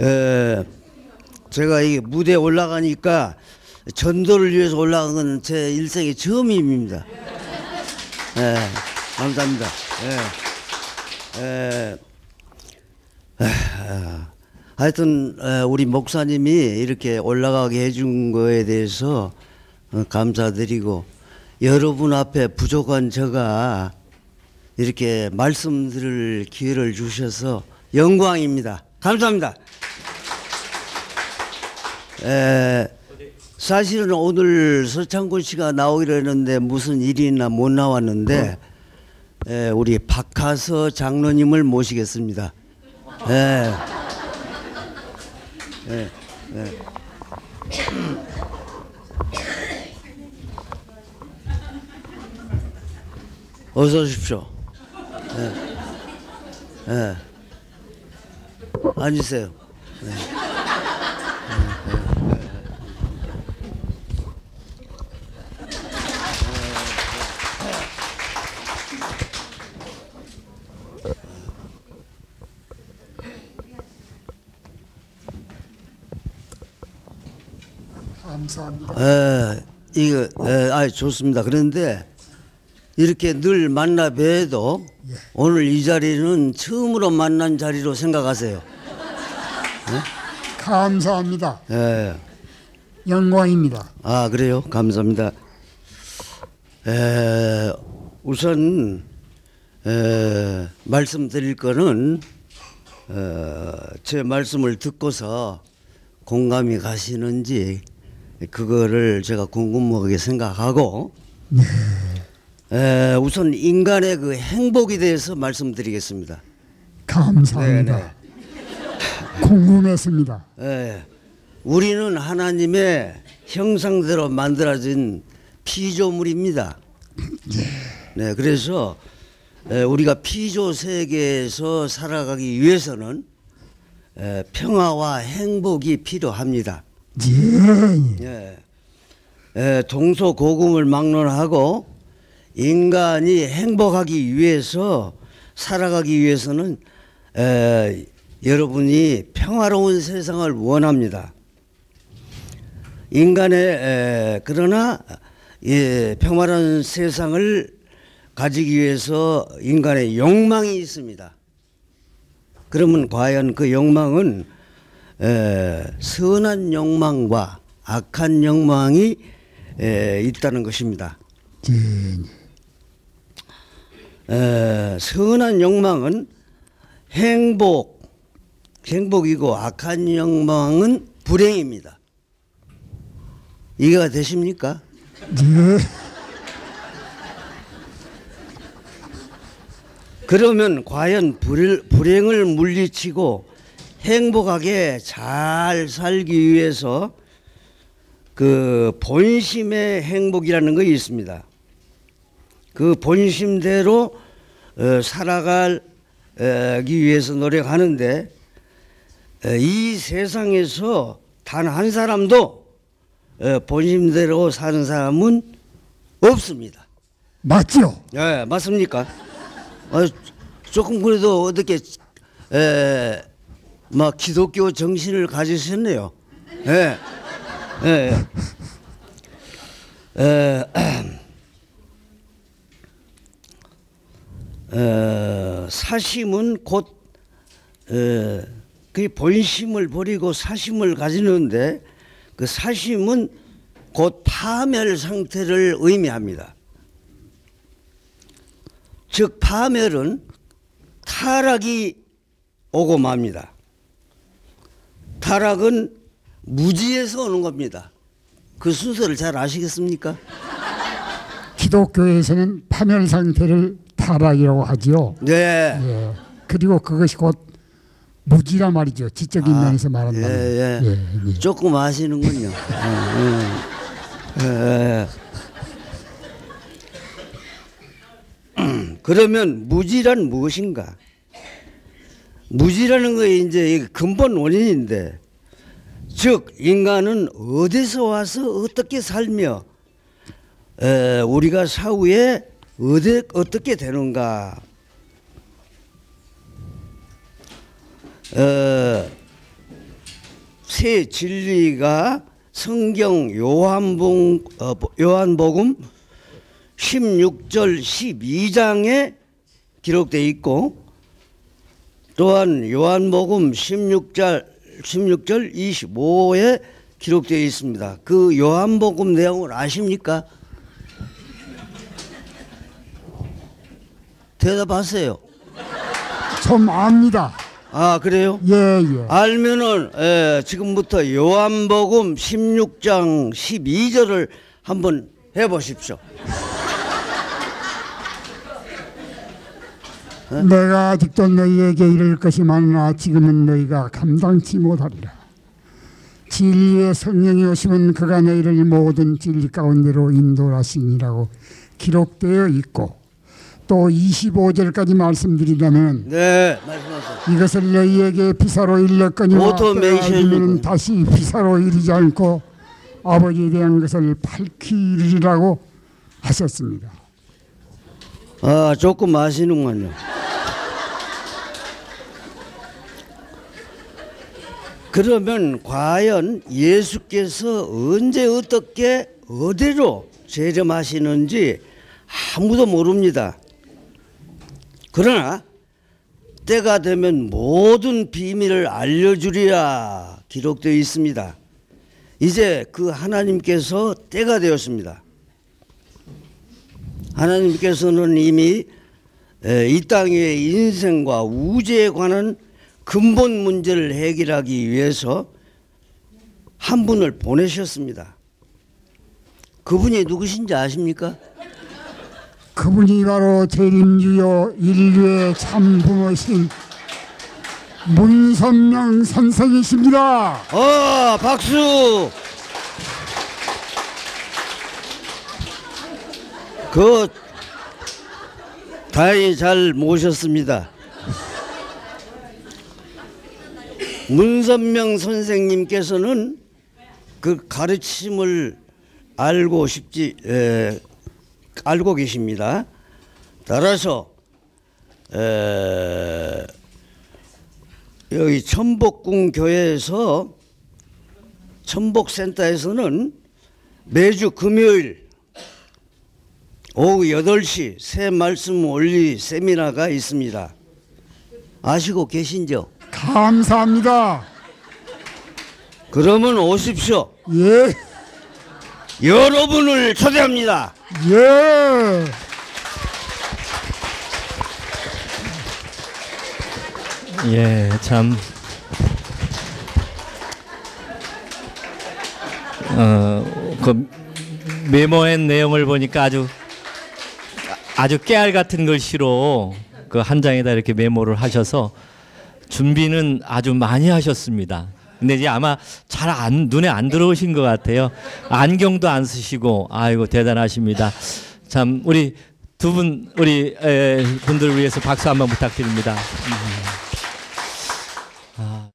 에, 제가 이 무대에 올라가니까 전도를 위해서 올라간 건 제 일생의 처음입니다. 예, 감사합니다. 예, 에, 아, 하여튼 에, 우리 목사님이 이렇게 올라가게 해준 거에 대해서 어, 감사드리고 여러분 앞에 부족한 제가 이렇게 말씀드릴 기회를 주셔서 영광입니다. 감사합니다. 에, 사실은 오늘 서창곤 씨가 나오기로 했는데 무슨 일이 있나 못 나왔는데 에, 우리 박하서 장로님을 모시겠습니다. 예. 예, 예. 어서 오십시오. 예. 예. 앉으세요. 네. 감사합니다. 에, 이거, 에, 아, 좋습니다. 그런데 이렇게 늘 만나 뵈도 오늘 이 자리는 처음으로 만난 자리로 생각하세요. 감사합니다. 예. 영광입니다. 아, 그래요? 감사합니다. 에, 우선, 에, 말씀드릴 거는, 어, 제 말씀을 듣고서 공감이 가시는지, 그거를 제가 궁금하게 생각하고, 에, 우선 인간의 그 행복에 대해서 말씀드리겠습니다. 감사합니다. 네, 궁금했습니다. 예, 우리는 하나님의 형상대로 만들어진 피조물입니다. 네, 그래서 에, 우리가 피조 세계에서 살아가기 위해서는 에, 평화와 행복이 필요합니다. 예, 예, 에, 동서고금을 막론하고 인간이 행복하기 위해서 살아가기 위해서는 에, 여러분이 평화로운 세상을 원합니다. 인간의 에, 그러나 예, 평화로운 세상을 가지기 위해서 인간의 욕망이 있습니다. 그러면 과연 그 욕망은 에, 선한 욕망과 악한 욕망이 에, 있다는 것입니다. 에, 선한 욕망은 행복, 행복이고 악한 욕망은 불행입니다. 이해가 되십니까? 예, 그러면 과연 불, 불행을 물리치고 행복하게 잘 살기 위해서 그 본심의 행복이라는 것이 있습니다. 그 본심대로 어, 살아가기 위해서 노력하는데 어, 이 세상에서 단 한 사람도 어, 본심대로 사는 사람은 없습니다. 맞죠? 예, 맞습니까? 어, 조금 그래도 어떻게 에, 막 기독교 정신을 가지셨네요. 예, 예, 예. 에, 에, 사심은 곧 에, 그 본심을 버리고 사심을 가지는데 그 사심은 곧 파멸 상태를 의미합니다. 즉 파멸은 타락이 오고 맙니다. 타락은 무지에서 오는 겁니다. 그 순서를 잘 아시겠습니까? 기독교에서는 파멸 상태를 타락이라고 하지요. 네. 예. 그리고 그것이 곧 무지라 말이죠. 지적인 면에서 말한다면. 예, 예. 예, 예. 조금 아시는군요. 예, 예. 예. 그러면 무지란 무엇인가? 무지라는 거 이제 이 근본 원인인데, 즉 인간은 어디서 와서 어떻게 살며 에, 우리가 사후에 어디, 어떻게 되는가? 어, 새 진리가 성경 요한복, 어, 요한복음 16절 12장에 기록되어 있고 또한 요한복음 16절 16절 25에 기록되어 있습니다. 그 요한복음 내용을 아십니까? 대답하세요. 좀 압니다. 아 그래요? 예, 예. 알면은 에, 지금부터 요한복음 16장 12절을 한번 해보십시오. 내가 아직도 너희에게 이를 것이 많으나 지금은 너희가 감당치 못하리라. 진리의 성령이 오시면 그가 너희를 모든 진리 가운데로 인도하시니라고 기록되어 있고 또 25절까지 말씀드리자면 네. 이것을 너희에게 비사로 일렀거니와. 때가 다시 비사로 이르지 않고 아버지에 대한 것을 밝히 이르리라고 하셨습니다. 아 조금 아시는군요. 그러면 과연 예수께서 언제 어떻게 어디로 재림하시는지 아무도 모릅니다. 그러나 때가 되면 모든 비밀을 알려주리라 기록되어 있습니다. 이제 그 하나님께서 때가 되었습니다. 하나님께서는 이미 에, 이 땅의 인생과 우주에 관한 근본 문제를 해결하기 위해서 한 분을 보내셨습니다. 그분이 누구신지 아십니까? 그분이 바로 재림주요 인류의 참 부모신 문선명 선생이십니다. 어, 박수! 그 다행히 잘 모셨습니다. 문선명 선생님께서는 그 가르침을 알고 싶지 에, 알고 계십니다. 따라서 에, 여기 천복궁 교회에서 천복센터에서는 매주 금요일 오후 8시 새 말씀 올리 세미나가 있습니다. 아시고 계신죠? 감사합니다. 그러면 오십시오. 예, 여러분을 초대합니다. 예. 예, 참. 어, 그 메모한 내용을 보니까 아주 아주 깨알 같은 글씨로 그 한 장에다 이렇게 메모를 하셔서 준비는 아주 많이 하셨습니다. 근데 이제 아마 잘 안 눈에 안 들어오신 것 같아요. 안경도 안 쓰시고 아이고 대단하십니다. 참 우리 두 분 우리 에, 분들을 위해서 박수 한번 부탁드립니다. 아.